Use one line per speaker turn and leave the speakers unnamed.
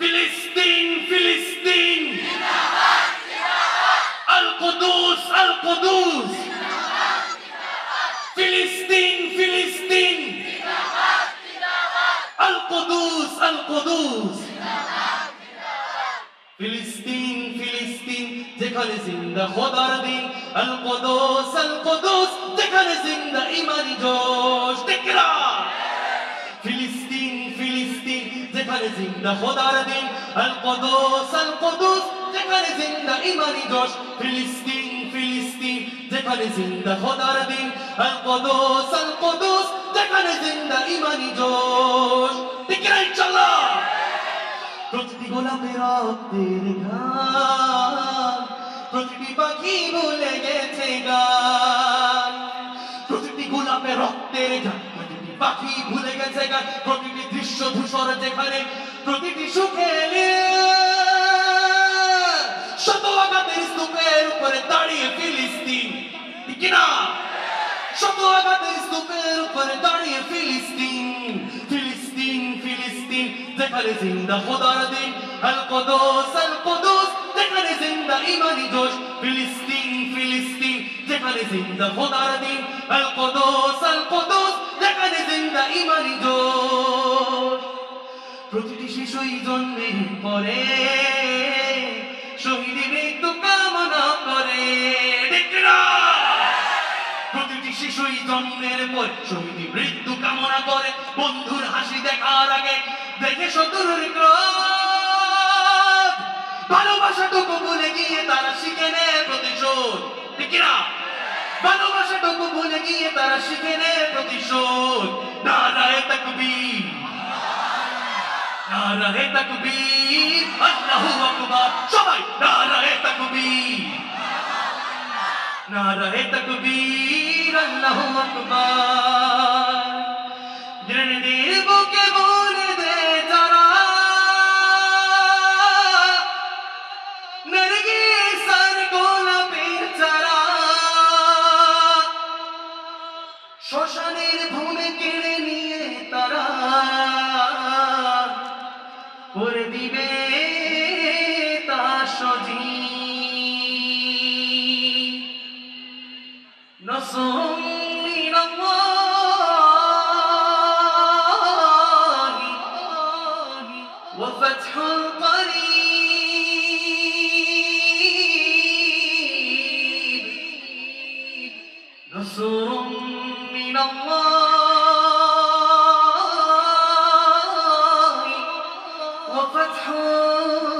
ফিলিস্তিন ফিলিস্তিন আল কুদুস আল কুদুস ফিলিস্তিন ফিলিস্তিন আল কুদুস আল কুদুস ফিলিস্তিন ফিলিস্তিন যেখানে জিন্দা খোদার দিন আল কুদুস আল কুদুস যেখানে জিন্দা ইমানি জিন্দা, খোদার দিন। আল কুদুস আল কুদুস, যেখানে জিন্দা ইমানি জোশ ফিলিস্তিন ফিলিস্তিন, যেখানে জিন্দা খোদার দিন। আল কুদুস আল কুদুস, যেখানে জিন্দা ইমানি জোশ টিকরা ইনশাআল্লাহ? প্রতিটি গোলাপের রক্তের ঘাম প্রতিটি পাখি ভুলে গেছে গান, প্রতিটি গোলাপের রক্তের ঘাম পাখি ভুলে গেছে গান প্রতিটি দৃশ্য ধূসর যেখানে, প্রতিটি সুখেলে শত আঘাতের স্তূপের উপরে দাঁড়িয়ে ফিলিস্তিন। শত আঘাতের স্তূপের উপরে দাঁড়িয়ে ফিলিস্তিন। ফিলিস্তিন ফিলিস্তিন, যেখানে জিন্দা খোদার দিন। আল কুদুস যেখানে জিন্দা ইমানি জোশ। ফিলিস্তিন ফিলিস্তিন, যেখানে জিন্দা খোদার দিন। আল আল প্রতিটি শিশুই জন্মের পরে শহীদ মৃত্যু কামনা করে? প্রতিটি শিশুই জন্মের পর শহীদ মৃত্যু কামনা করে। বন্ধুর হাসি দেখার আগে দেখে শত্রুর ভালোবাসাটুকু ভুলে গিয়ে তারা শিখে নেয় প্রতিশোধ। ঠিক না ভালোবাসাটুকু ভুলে গিয়ে তারা শিখে নেয় নারায় তাকবীর আল্লাহু আকবার। সবাই নারায় তাকবীর নারায় তকবীর আল্লাহু আকবার। গ্রেনেডের বুকে বলে দে যারা নরগিস আর গোলাপের চারা। শ্মশানের ভূমে কেড়ে নিয়ে তারা। نصر من الله وفتح قريب نصر من الله Oh.